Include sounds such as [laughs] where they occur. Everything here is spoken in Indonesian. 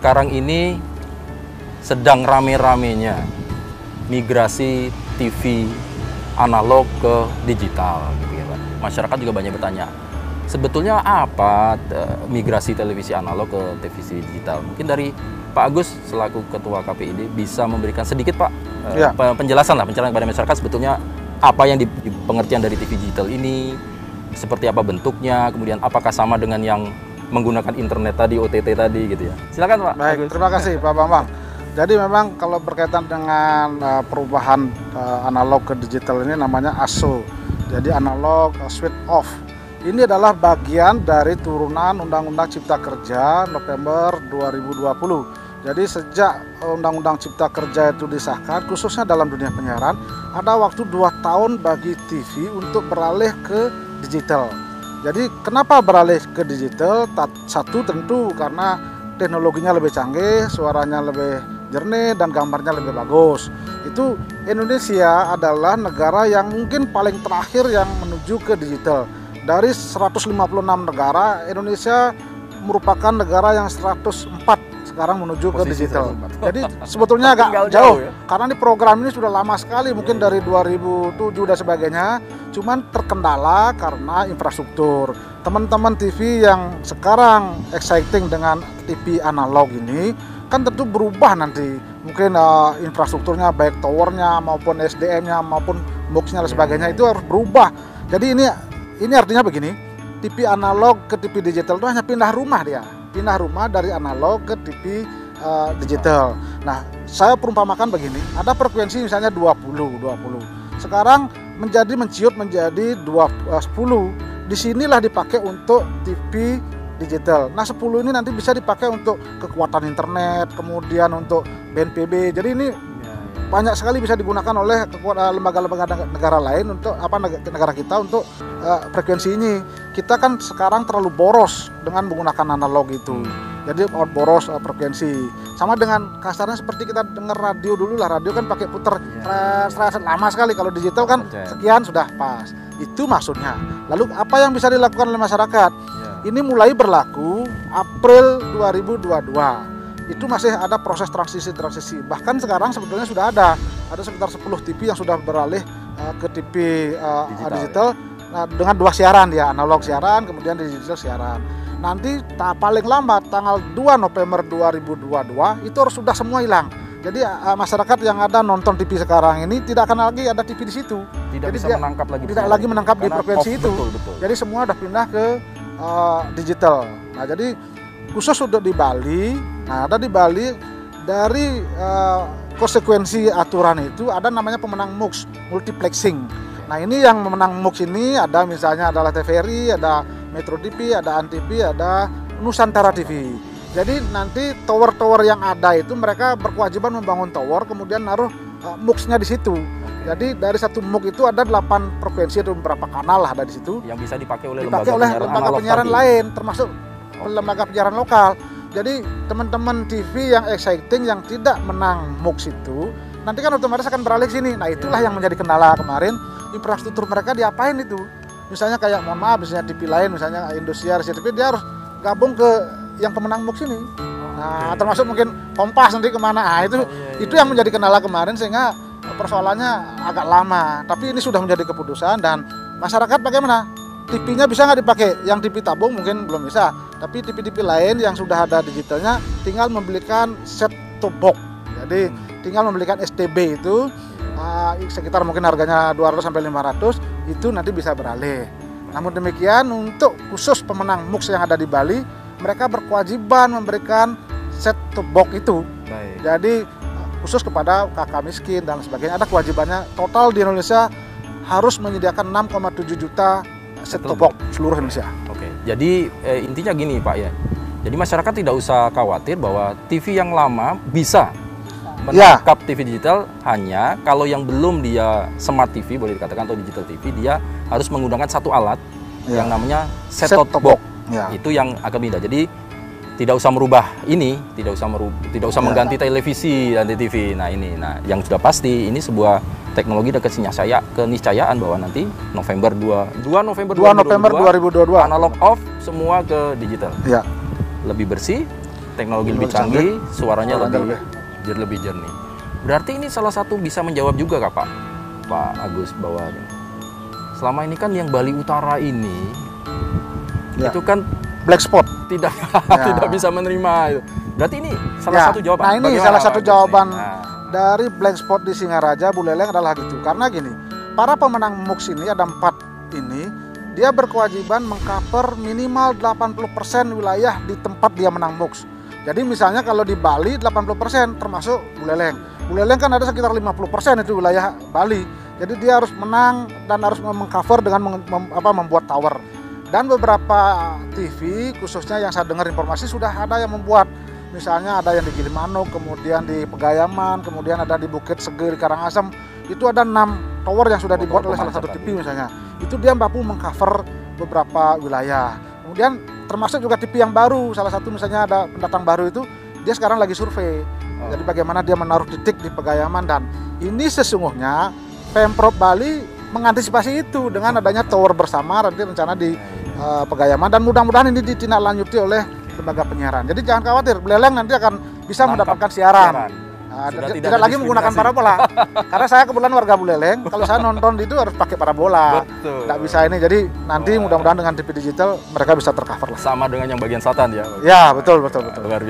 sekarang ini sedang rame-ramenya migrasi TV analog ke digital gitu ya Pak. Masyarakat juga banyak bertanya, sebetulnya apa eh, migrasi televisi analog ke televisi digital? Mungkin dari Pak Agus selaku Ketua KPID bisa memberikan sedikit Pak eh, Ya. pe- penjelasan lah penjelasan kepada masyarakat sebetulnya apa yang di pengertian dari TV digital ini, seperti apa bentuknya, kemudian apakah sama dengan yang menggunakan internet tadi, OTT tadi gitu ya. Silakan Pak. Baik, Agus. terima kasih Pak Bambang. Jadi memang kalau berkaitan dengan uh, perubahan uh, analog ke digital ini namanya ASO. Jadi analog uh, switch off. Ini adalah bagian dari turunan Undang-Undang Cipta Kerja November 2020. Jadi sejak Undang-Undang Cipta Kerja itu disahkan, khususnya dalam dunia penyiaran, ada waktu 2 tahun bagi TV untuk beralih ke digital. Jadi kenapa beralih ke digital? Ta- Satu tentu karena teknologinya lebih canggih, suaranya lebih jernih dan gambarnya lebih bagus. Itu Indonesia adalah negara yang mungkin paling terakhir yang menuju ke digital. Dari 156 negara, Indonesia merupakan negara yang 104 sekarang menuju ke digital. 104. Jadi sebetulnya agak jauh, jauh ya. karena ini program ini sudah lama sekali, mungkin dari 2007 dan sebagainya. Cuman terkendala karena infrastruktur. Teman-teman TV yang sekarang exciting dengan TV analog ini kan tentu berubah nanti. Mungkin eh, infrastrukturnya baik towernya maupun SDM-nya maupun boxnya dan Iya, sebagainya itu harus berubah. Jadi ini ini artinya begini, TV analog ke TV digital itu hanya pindah rumah dia, pindah rumah dari analog ke TV uh, digital. Nah, saya perumpamakan begini, ada frekuensi misalnya 20, 20. Sekarang menjadi menciut menjadi 2, uh, 10. Di sinilah dipakai untuk TV digital. Nah, 10 ini nanti bisa dipakai untuk kekuatan internet, kemudian untuk BNPB. Jadi ini banyak sekali bisa digunakan oleh kekuatan lembaga-lembaga neg- negara lain untuk apa neg- negara kita untuk eh, frekuensi ini. Kita kan sekarang terlalu boros dengan menggunakan analog itu. Jadi oh, boros eh, frekuensi. Sama dengan kasarnya seperti kita dengar radio dulu lah. Radio kan pakai puter seret, seret. lama sekali. Kalau digital kan sekian sudah pas. Itu maksudnya. Lalu apa yang bisa dilakukan oleh masyarakat? Ya. Ini mulai berlaku April 2022. Itu masih ada proses transisi-transisi. Bahkan sekarang sebetulnya sudah ada. Ada sekitar 10 TV yang sudah beralih eh, ke TV eh, Digital, digital, Nah, dengan dua siaran ya, analog siaran, kemudian digital siaran. Nanti ta- paling lambat tanggal 2 November 2022 itu harus sudah semua hilang. Jadi eh, masyarakat yang ada nonton TV sekarang ini tidak akan lagi ada TV di situ. Tidak Jadi bisa dia menangkap lagi. tidak lagi menangkap di frekuensi off, itu. Betul, betul. Jadi semua udah pindah ke uh, digital. Nah, jadi khusus untuk di Bali, nah ada di Bali dari uh, konsekuensi aturan itu ada namanya pemenang MUX, multiplexing. Nah, ini yang memenang MUX ini ada misalnya adalah TVRI, ada Metro TV, ada Antv, ada Nusantara TV. Jadi nanti tower-tower yang ada itu mereka berkewajiban membangun tower kemudian naruh uh, MUX-nya di situ. Jadi dari satu MUX itu ada 8 frekuensi atau beberapa kanal lah ada di situ yang bisa dipakai oleh dipakai lembaga oleh penyiaran lembaga penyiaran tadi. lain termasuk lembaga penyiaran lokal. Jadi teman-teman TV yang exciting yang tidak menang MUX itu nanti kan otomatis akan beralih ke sini. Nah itulah yang menjadi kendala kemarin infrastruktur mereka diapain itu? Misalnya kayak mohon maaf misalnya TV lain misalnya Indosiar, CTV dia harus gabung ke yang pemenang MUX ini. Nah termasuk mungkin Kompas nanti ke mana? Nah itu iya, itu yang menjadi kendala kemarin sehingga persoalannya agak lama. Tapi ini sudah menjadi keputusan dan masyarakat bagaimana? TV-nya bisa nggak dipakai? Yang TV tabung mungkin belum bisa. Tapi TV-TV lain yang sudah ada digitalnya tinggal membelikan set top box. Jadi tinggal membelikan STB itu uh, sekitar mungkin harganya 200 sampai 500 itu nanti bisa beralih. Namun demikian untuk khusus pemenang MUX yang ada di Bali, mereka berkewajiban memberikan set top box itu. Baik. Jadi khusus kepada kakak miskin dan sebagainya ada kewajibannya total di Indonesia harus menyediakan 6,7 juta set top box seluruh Indonesia. Oke. Jadi eh, intinya gini Pak ya. Jadi masyarakat tidak usah khawatir bahwa TV yang lama bisa Ya. menangkap TV digital hanya kalau yang belum dia smart TV boleh dikatakan atau digital TV dia harus menggunakan satu alat Ya. yang namanya set, top box. Ya. Itu yang agak beda. Jadi tidak usah merubah ini, tidak usah merubah, tidak usah Ya. mengganti televisi dan TV. Nah ini, nah yang sudah pasti ini sebuah teknologi dan keniscaya keniscayaan bahwa nanti November 2 2 November 2 November 2022. analog off semua ke digital Ya. lebih bersih teknologi lebih Lebih canggih, suaranya Suaranya lebih jadi lebih jernih. Berarti ini salah satu bisa menjawab juga kak Pak Pak Agus bahwa selama ini kan yang Bali Utara ini Ya. itu kan black spot tidak [laughs] Ya. tidak bisa menerima itu. Berarti ini salah Ya, satu jawaban. nah ini Bagaimana, salah satu jawaban. Nah, dari black spot di Singaraja Buleleng adalah gitu karena gini para pemenang MUX ini ada empat ini dia berkewajiban mengcover minimal 80% wilayah di tempat dia menang MUX jadi misalnya kalau di Bali 80% termasuk Buleleng Buleleng kan ada sekitar 50% itu wilayah Bali jadi dia harus menang dan harus mengcover dengan meng- mem- apa, membuat tower dan beberapa TV khususnya yang saya dengar informasi sudah ada yang membuat misalnya ada yang di Gilimanuk, kemudian di Pegayaman, kemudian ada di Bukit Sege di Karangasem. Itu ada enam tower yang sudah dibuat oleh salah satu TV misalnya. Itu dia mampu mengcover beberapa wilayah. Kemudian termasuk juga TV yang baru, salah satu misalnya ada pendatang baru itu dia sekarang lagi survei. Oh. Jadi bagaimana dia menaruh titik di Pegayaman dan ini sesungguhnya Pemprov Bali mengantisipasi itu dengan adanya tower bersama nanti rencana di eh, Pegayaman dan mudah-mudahan ini ditindaklanjuti oleh lembaga penyiaran. Jadi jangan khawatir, Beleleng nanti akan bisa mendapatkan siaran. siaran. Nah, Sudah tidak, tidak lagi menggunakan parabola. [laughs] Karena saya kebetulan warga Buleleng, kalau saya nonton itu harus pakai parabola. Betul. Tidak bisa ini. Jadi nanti mudah-mudahan dengan TV digital mereka bisa tercover lah. Sama dengan yang bagian selatan ya. Ya, betul betul betul. Luar biasa.